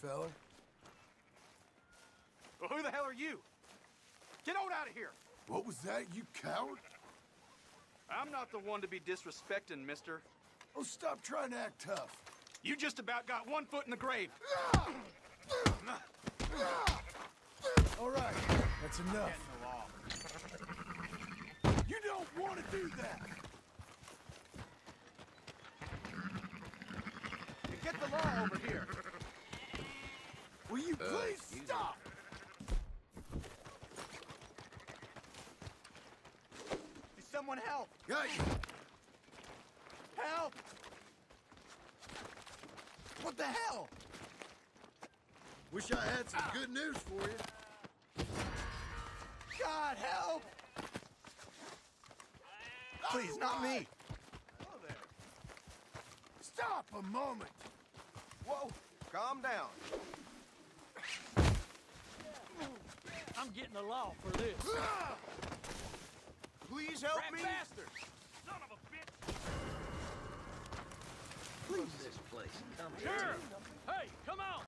fella. Well, who the hell are you? Get on out of here! What was that, you coward? I'm not the one to be disrespecting, mister. Oh, stop trying to act tough. You just about got one foot in the grave. All right, that's enough. You don't want to do that. Get the law over here. Will you please stop? Did someone help? Got. Help! What the hell? Wish I had some ah. good news for you. God, help! Please, not me. Stop a moment. Whoa, calm down. I'm getting the law for this. Please help me. bastard! Son of a bitch! Leave this place come Sure!